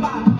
Bye.